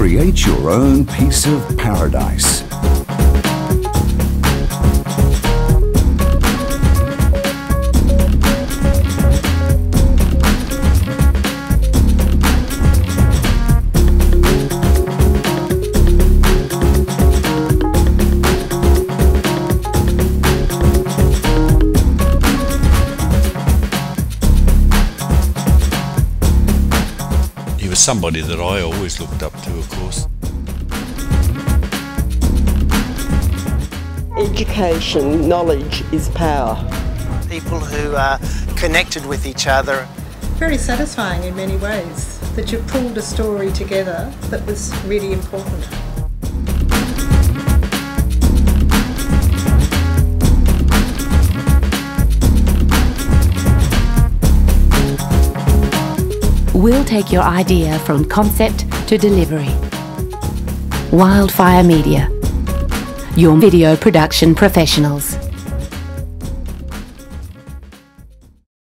Create your own piece of paradise. Somebody that I always looked up to, of course. Education, knowledge is power. people who are connected with each other. very satisfying in many ways that you pulled a story together that was really important. We'll take your idea from concept to delivery. Wildfire Media, your video production professionals.